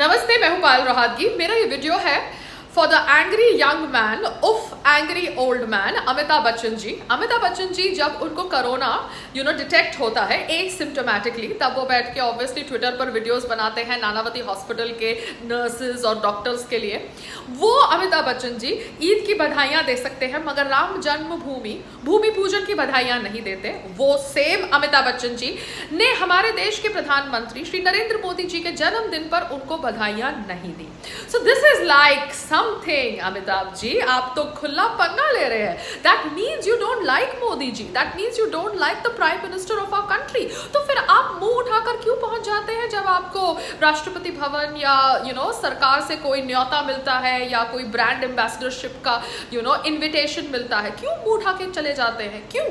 नमस्ते मैं हूँ पायल रोहादगी मेरा ये वीडियो है for the angry young man उफ angry old man Amitabh Bachchan ji Amitabh Bachchan ji जब उनको कोरोना यू नो डिटेक्ट होता है ए सिम्टोमेटिकली तब वो बैठ के ऑब्वियसली ट्विटर पर वीडियोस बनाते हैं नानावती हॉस्पिटल के नर्सेज और डॉक्टर्स के लिए। वो अमिताभ बच्चन जी, ईद की बधाइयाँ दे सकते हैं, मगर राम जन्मभूमि, भूमि पूजन की बधाइयाँ नहीं देते। वो सेम अमिताभ बच्चन जी ने हमारे देश के प्रधानमंत्री श्री नरेंद्र मोदी जी के जन्मदिन पर उनको बधाइयाँ नहीं दी। So this is like something Amitabh ji आप तो खुला पंगा ले रहे हैं। That means you don't like Modi ji that means you don't like the prime minister of our country तो फिर आप मुँह उठाकर क्यों पहुँच जाते हैं? जब आपको राष्ट्रपति भवन या यू you नो know, सरकार से कोई न्योता मिलता है या कोई ब्रांड एम्बेसडरशिप का यू नो इन्विटेशन मिलता है क्यों मुँह उठा के चले जाते हैं? क्यों?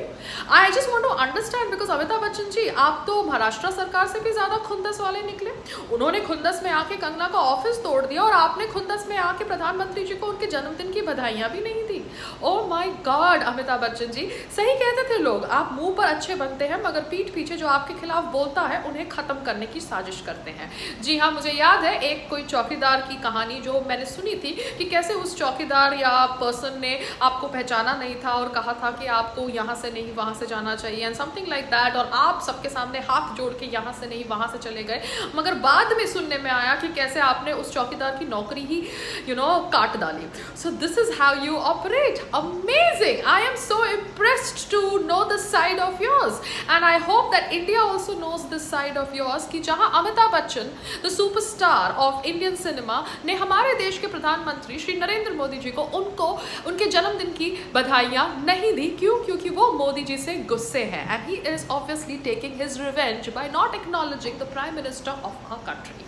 I just want to understand because Amitabh Bachchan ji आप तो महाराष्ट्र सरकार से भी ज़्यादा खुंदस वाले निकले। उन्होंने खुंदस में आके कंगना का ऑफ़िस तोड़ दिया और आपने खुंदस में आके प्रधानमंत्री जी को उनके जन्मदिन की बधाइयाँ भी नहीं दी। Oh my god Amitabh Bachchan ji सही कहते थे लोग। आप मुँह पर अच्छे बनते हैं मगर पीठ पीछे जो आपके खिलाफ बोलता है उन्हें खत्म करने की साजिश करते हैं। जी हाँ मुझे याद है एक कोई चौकीदार की कहानी जो मैंने सुनी थी कि कैसे उस चौकीदार या पर्सन ने आपको पहचाना नहीं था और कहा था कि आपको यहाँ से नहीं, वहाँ से जाना चाहिए एंड समथिंग लाइक दैट और आप सबके सामने हाथ जोड़ के यहाँ से नहीं, वहाँ से चले गए। मगर बाद में सुनने में आया कि कैसे आपने उस चौकीदार की नौकरी ही यू नो काट डाली। So this is how you operate amazing I am so impressed to know this side of yours and I hope that India also knows this side of yours कि जहाँ Amitabh Bachchan the superstar of Indian cinema ने हमारे देश के प्रधानमंत्री श्री नरेंद्र मोदी जी को उनको, उनके जन्मदिन की बधाइयाँ नहीं दी। क्यों? क्योंकि वो मोदी जी से गुस्से हैं। And he is obviously taking his revenge by not acknowledging the prime minister of our country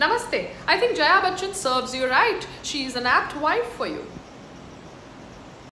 नमस्ते। I think Jaya Bachchan serves you right she is an apt wife for you.